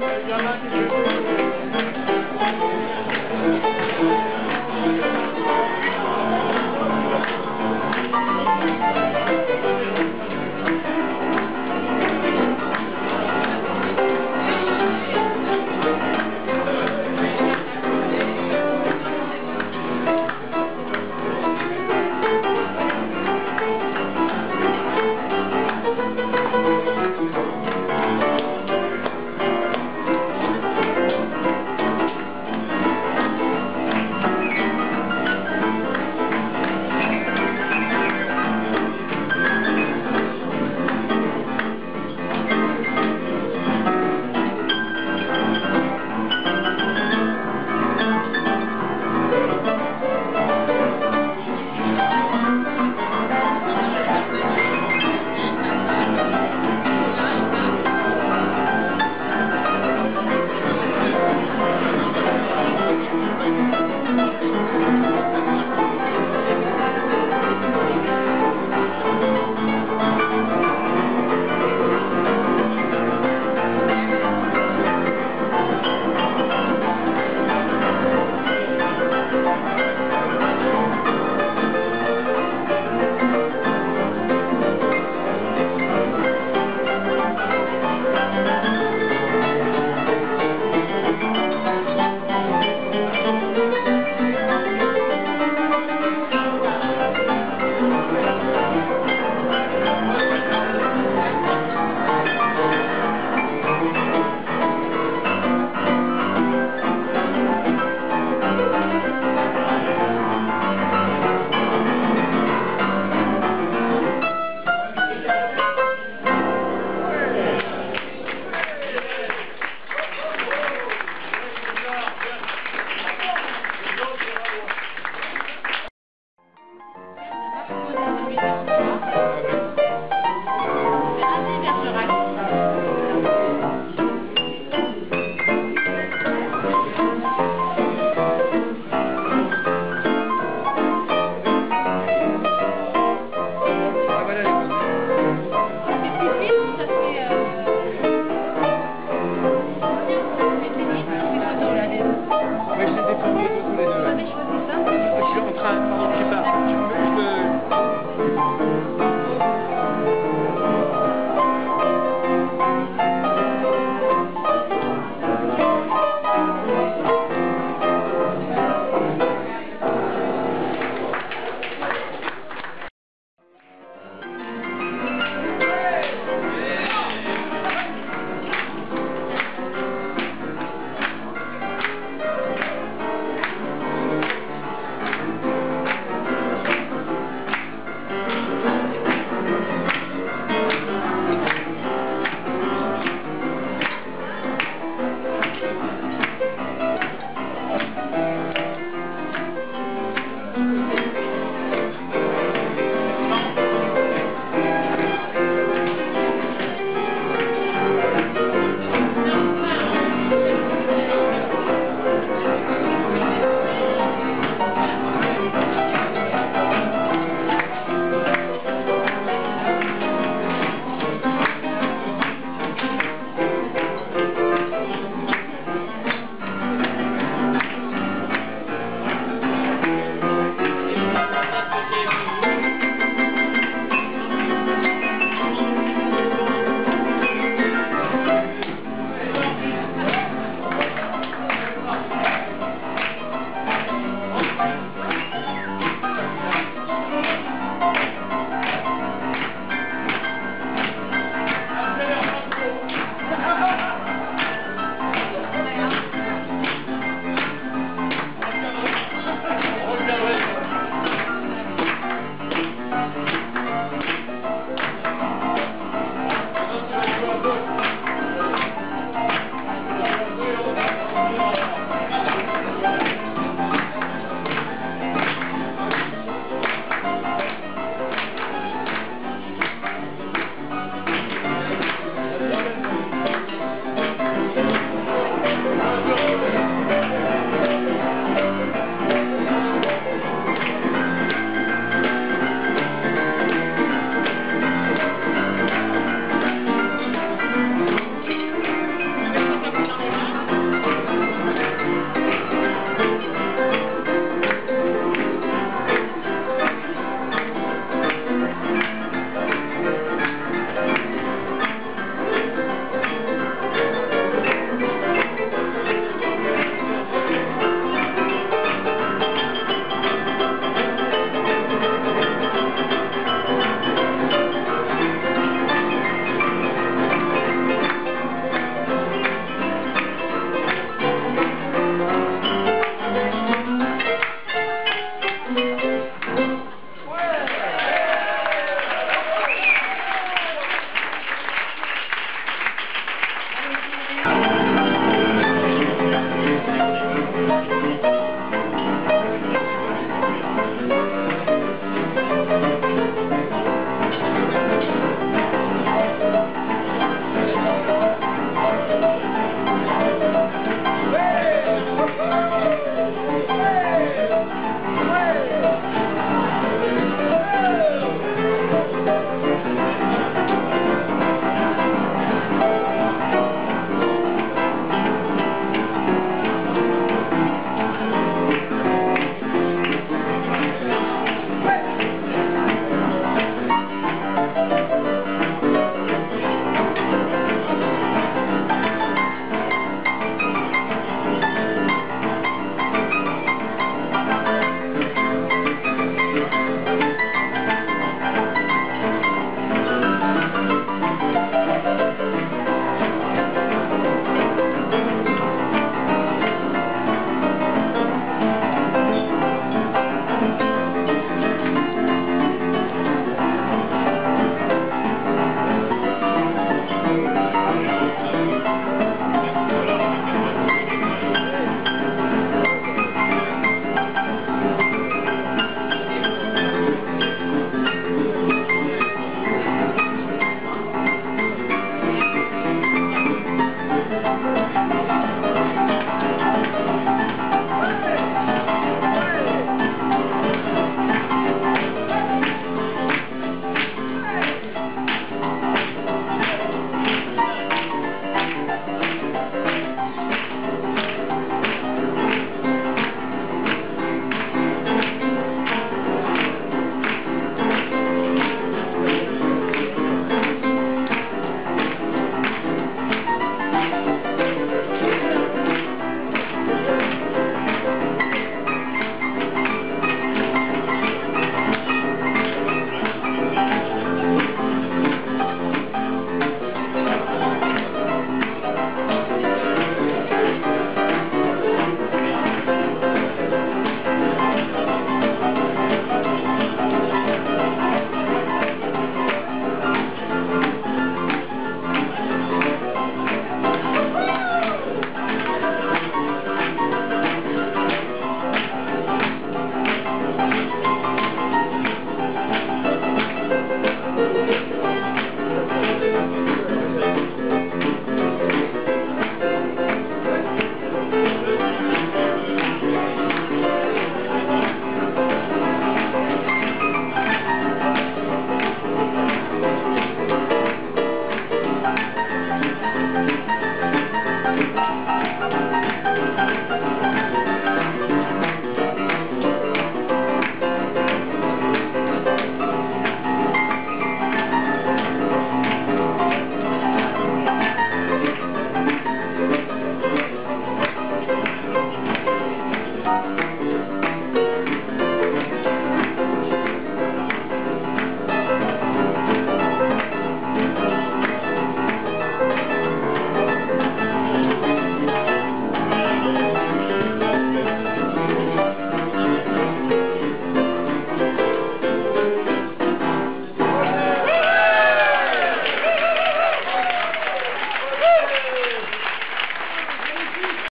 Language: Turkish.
Yalan